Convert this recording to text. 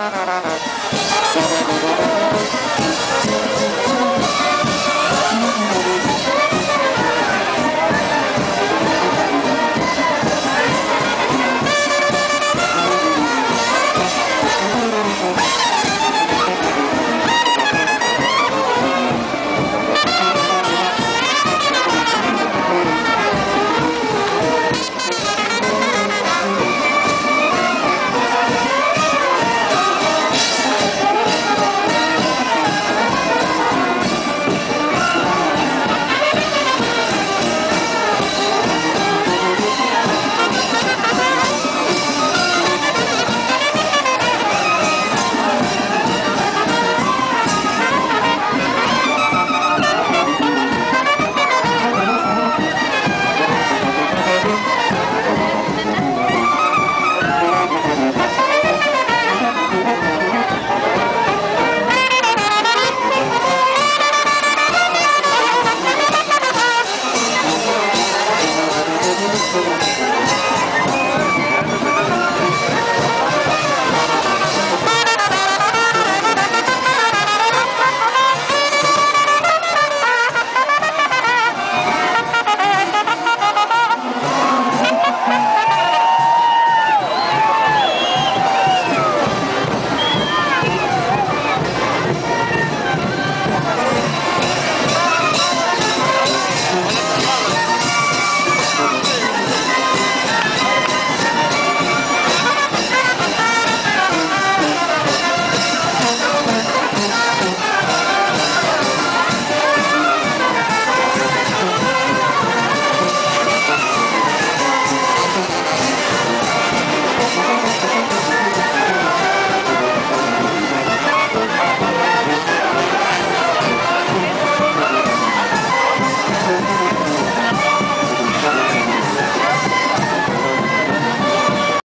Música